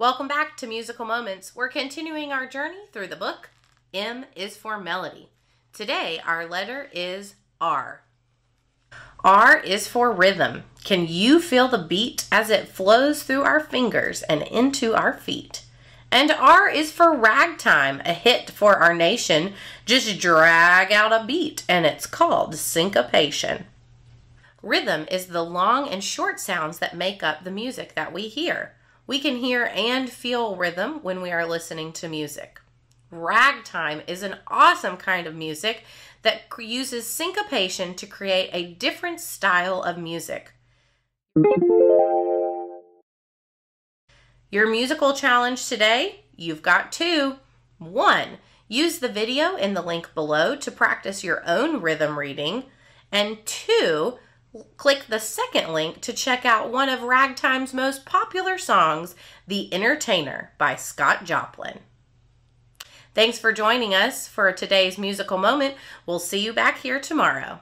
Welcome back to Musical Moments. We're continuing our journey through the book M is for Melody. Today, our letter is R. R is for rhythm. Can you feel the beat as it flows through our fingers and into our feet? And R is for ragtime, a hit for our nation. Just drag out a beat, and it's called syncopation. Rhythm is the long and short sounds that make up the music that we hear. We can hear and feel rhythm when we are listening to music. Ragtime is an awesome kind of music that uses syncopation to create a different style of music. Your musical challenge today, you've got two. One, use the video in the link below to practice your own rhythm reading. And two, click the second link to check out one of Ragtime's most popular songs, The Entertainer by Scott Joplin. Thanks for joining us for today's musical moment. We'll see you back here tomorrow.